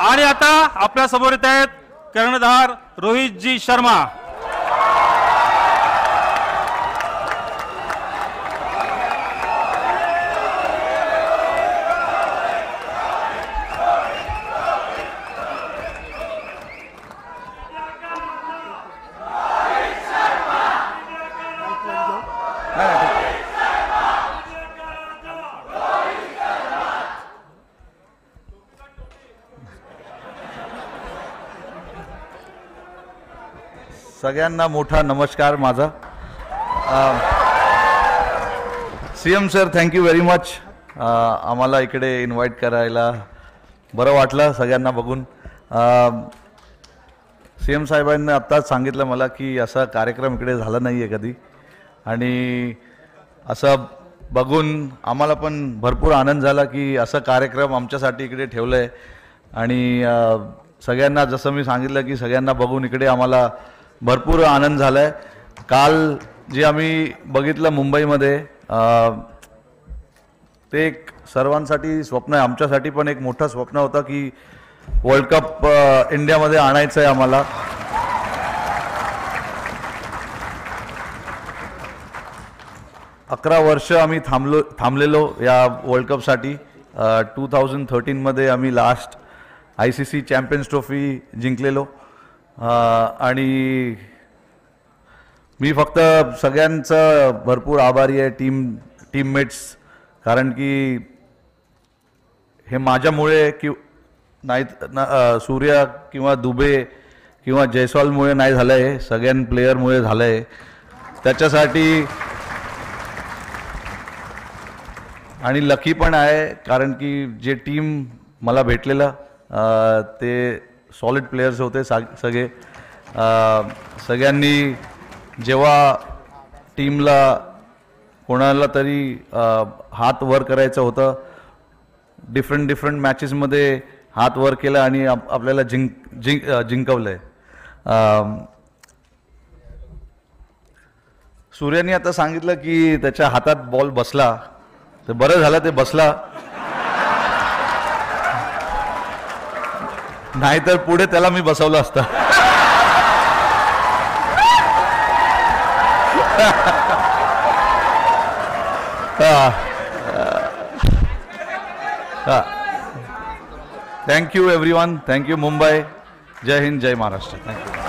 आणि आता आपल्यासमोर येत आहेत कर्णधार रोहितजी शर्मा. सगळ्यांना मोठा नमस्कार माझा. C M sir thank you very much आम्हाला इकडे इन्व्हाइट करायला बरं वाटलं सगळ्यांना बघून. सी एम साहेबांनी आत्ताच सांगितलं मला की असा कार्यक्रम इकडे झाला नाही आहे कधी. आणि असं बघून आम्हाला पण भरपूर आनंद झाला की असा कार्यक्रम आमच्यासाठी इकडे ठेवलं आहे आणि सगळ्यांना जसं मी सांगितलं की सगळ्यांना बघून इकडे आम्हाला भरपूर आनंद झाला आहे काल जे आम्ही बघितलं मुंबईमध्ये ते एक सर्वांसाठी स्वप्न आहे. आमच्यासाठी पण एक मोठं स्वप्न होतं की वर्ल्ड कप इंडियामध्ये आणायचं आहे आम्हाला. अकरा वर्ष आम्ही थांबलो थांबलेलो या वर्ल्ड कपसाठी. टू थाउजंड थर्टीनमध्ये आम्ही last I C C champions trophy जिंकलेलो. आणि मी फक्त सगळ्यांचं भरपूर आभारी आहे टीम टीममेट्स कारण की हे माझ्यामुळे कि नाही न- सूर्य किंवा दुबे किंवा जयस्वालमुळे नाही झालं आहे सगळ्यां प्लेयरमुळे झालं आहे त्याच्यासाठी आणि लकी पण आहे कारण की जे टीम मला भेटलेलं ते सॉलिड प्लेयर्स होते सा सगळे. सगळ्यांनी जेव्हा टीमला कोणाला तरी हात वर करायचं होतं डिफरंट डिफरंट मॅचेसमध्ये हात वर केला आणि आप- आपल्याला जिंक जिंक जिंकवलंय. अम, सूर्याने आता सांगितलं की त्याच्या हातात बॉल बसला. तर बरं झालं ते बसला. नाहीतर पुढे त्याला मी बसवलं असतं. Thank you every one thank you Mumbai जय हिंद जय महाराष्ट्र थँक्यू